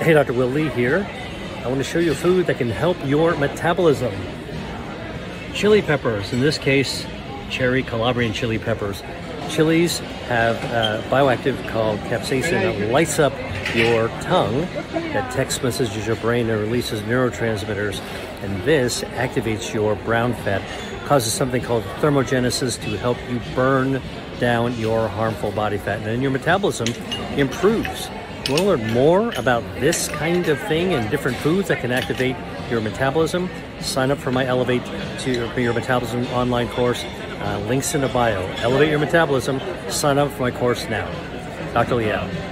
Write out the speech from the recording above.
Hey, Dr. William Li here. I want to show you a food that can help your metabolism. Chili peppers, in this case, cherry Calabrian chili peppers. Chilies have a bioactive called capsaicin that lights up your tongue, that text messages your brain and releases neurotransmitters. And this activates your brown fat, causes something called thermogenesis to help you burn down your harmful body fat. And then your metabolism improves. Want to learn more about this kind of thing and different foods that can activate your metabolism? Sign up for my Elevate to your metabolism online course. Uh, links in the bio. Elevate your metabolism. Sign up for my course now. Dr. Out.